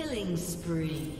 Killing spree.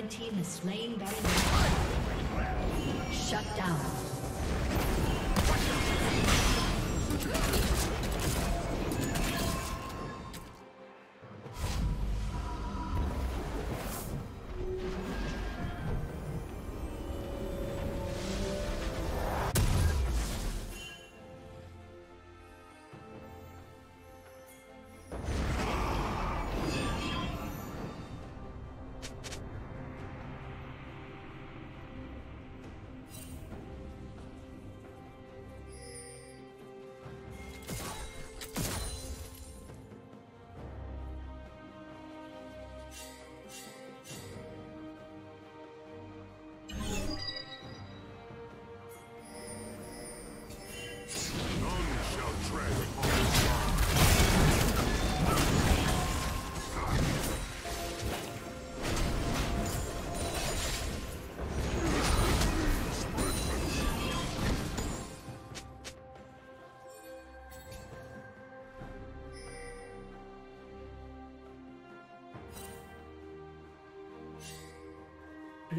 Red team has slain Baron Shut down.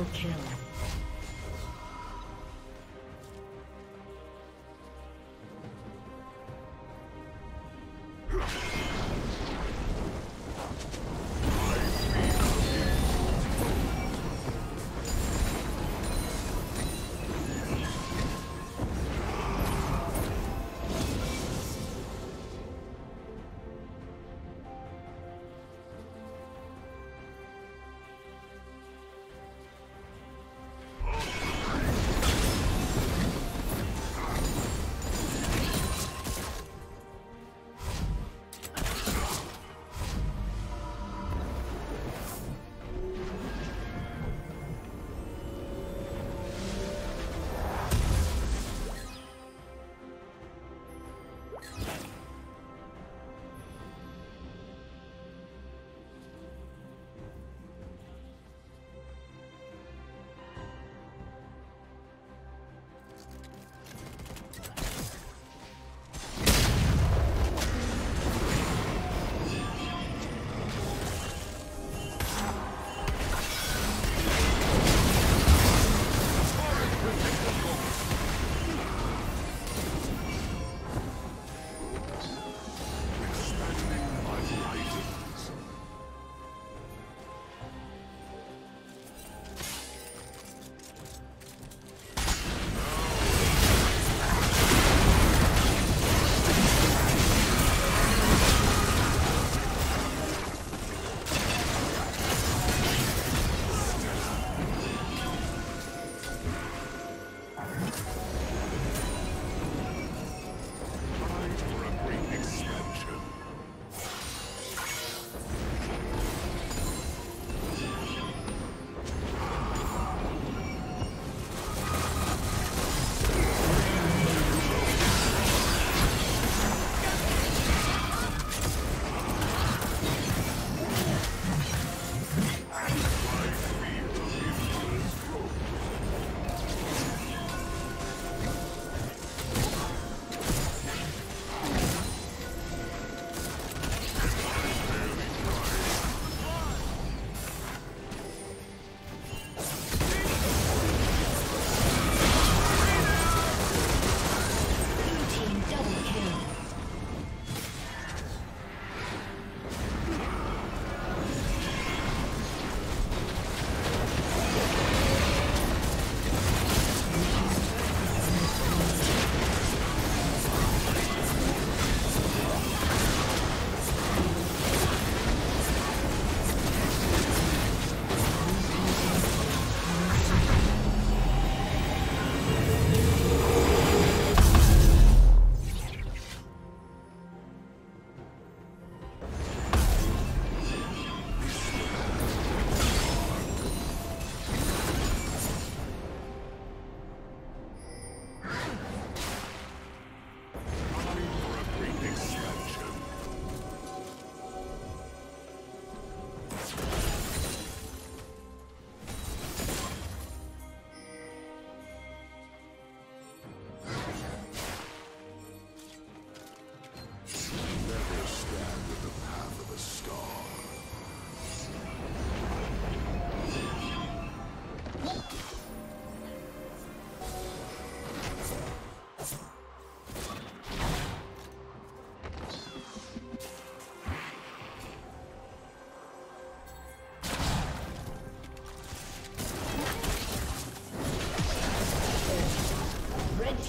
Triple kill.